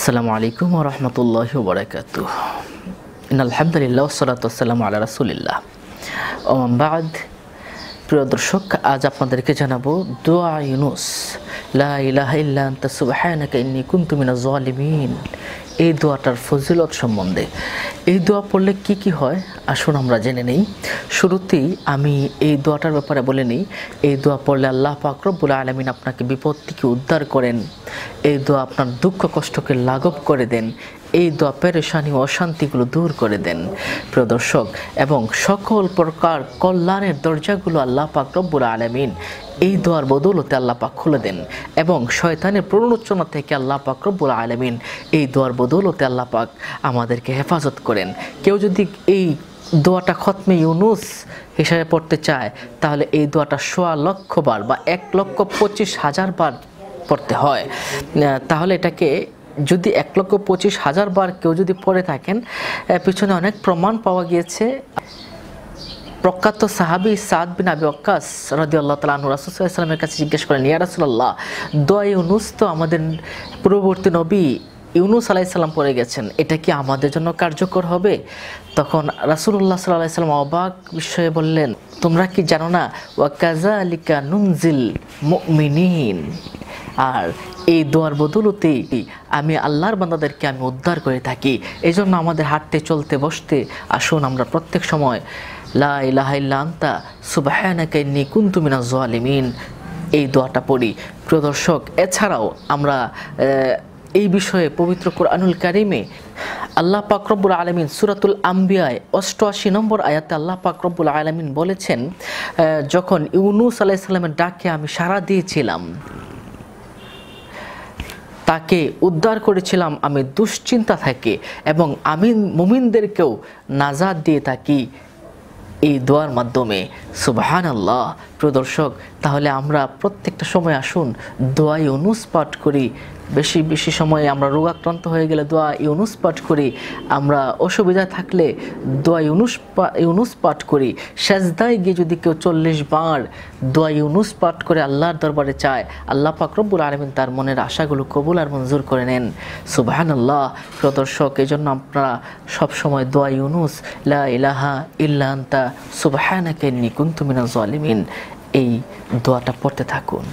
আসসালামু আলাইকুম রহমতুল্লাহ বরাকাত আলহামদুলিল্লাহ সালাত আসসালামু আল্লাহ রাসুলিল্লাহ। ওমাবাদ প্রিয় দর্শক, আজ আপনাদেরকে জানাব দোয়া ইউনুস। লা ইলাহা ইল্লা আনতা, সুবহানাকা ইন্নী কুনতু মিনাজ জালিমিন। এই দোয়াটার ফজিলত সম্বন্ধে। এই দোয়া পড়লে কি কি হয়? আসুন আমরা জেনে নেই। শুরুতেই আমি এই দোয়াটার ব্যাপারে বলে নিই। এই দোয়া পড়লে আল্লাহ পাকরবুল আলমিন আপনাকে বিপদ থেকে উদ্ধার করেন। এই দোয়া আপনার দুঃখ কষ্টকে লাঘব করে দেন। এই দোয়া পেরেশানি ও অশান্তিগুলো দূর করে দেন। প্রিয় দর্শক এবং সকল প্রকার কল্যাণের দরজাগুলো আল্লাহ পাক রব্বুল আলমিন এই দোয়ার বদৌলতে আল্লাহ পাক খুলে দেন এবং শয়তানের প্ররোচনা থেকে আল্লাহ পাক রব্বুল আলমিন এই দোয়ার বদৌলতে আল্লাহ পাক আমাদেরকে হেফাজত করেন। কেউ যদি এই দোয়াটা খতমে ইউনুস হিসাবে পড়তে চায়, তাহলে এই দোয়াটা সোয়া লক্ষ বার বা এক লক্ষ পঁচিশ হাজার বার পড়তে হয়। তাহলে এটাকে যদি এক লক্ষ পঁচিশ হাজার বার কেউ যদি পড়ে থাকেন পিছনে অনেক প্রমাণ পাওয়া গিয়েছে। প্রখ্যাত সাহাবি সাদ বিন আবি অক্কাস রদি আল্লাহ তালা রাসুসাল্লামের কাছে জিজ্ঞেস করেন, ইয়া রাসুল্লাহ দোয়া ইউনুস তো আমাদের পূর্ববর্তী নবী ইউনুস আলাইসাল্লাম পড়ে গেছেন, এটা কি আমাদের জন্য কার্যকর হবে? তখন রাসুল্লাহ সাল্লাহ সাল্লাম অবাক বিষয়ে বললেন, তোমরা কি জানো না ওয়াকাজা আলিকা নুনজিল মিনিন আর এই দোয়ার বদলতেই আমি আল্লাহর বান্দাদেরকে আমি উদ্ধার করে থাকি। এই জন্য আমাদের হাঁটতে, চলতে, বসতে, আসুন আমরা প্রত্যেক সময়, লা ইলাহা ইল্লা আনতা, সুবহানাকা ইন্নী এই দোয়াটা পড়ি। প্রিয় দর্শক, এছাড়াও আমরা এই বিষয়ে পবিত্র কোরআনুল কারিমে আল্লাহ পাকরব্বুল আলমিন সুরাতুল আম্বিয়ায় অষ্টআশি নম্বর আয়াতে আল্লাহ পাকরব্বুল আলমিন বলেছেন যখন ইউনুস আলাইসাল্লামের ডাকে আমি সাড়া দিয়েছিলাম তাকে উদ্ধার করেছিলাম আমি দুশ্চিন্তা থেকে এবং আমি মুমিনদেরকেও নাজাদ দিয়ে থাকি এই দোয়ার মাধ্যমে। সুবাহান আল্লাহ প্রদর্শক তাহলে আমরা প্রত্যেকটা সময় আসুন, দোয়া ইউনুস পাঠ করি। বেশি বেশি সময়ে আমরা রোগাক্রান্ত হয়ে গেলে দোয়া ইউনুস পাঠ করি। আমরা অসুবিধা থাকলে দোয়া ইউনুস ইউনুস পাঠ করি। সেজদায় গিয়ে যদি কেউ চল্লিশ বার দোয়া ইউনুস পাঠ করে আল্লাহর দরবারে চায়, আল্লাহ পাকরব্বুল আলমিন তার মনের আশাগুলো কবুল আর মঞ্জুর করে নেন। সুবাহান আল্লাহ প্রদর্শক এই জন্য আপনারা সবসময় দোয়া ইউনুস, লা ইলাহা ইল্লা আন্তা, সুবাহানাকে নিকুন্তুমিনা জালিমিন। এই দোয়াটা পড়তে থাকুন।